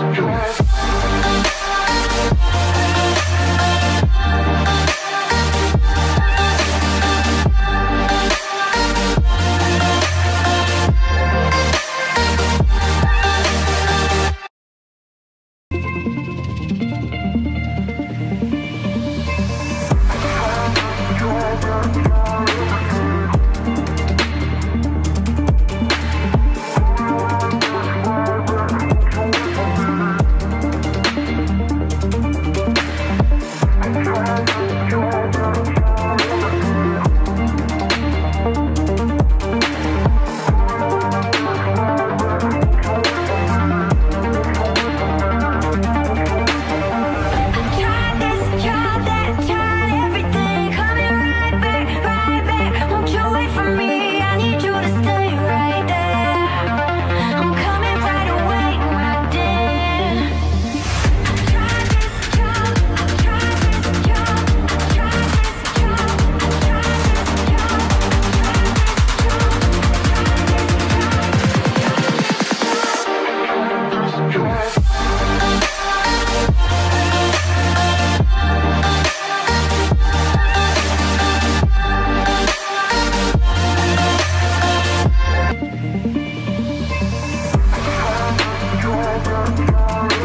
truth. Bye.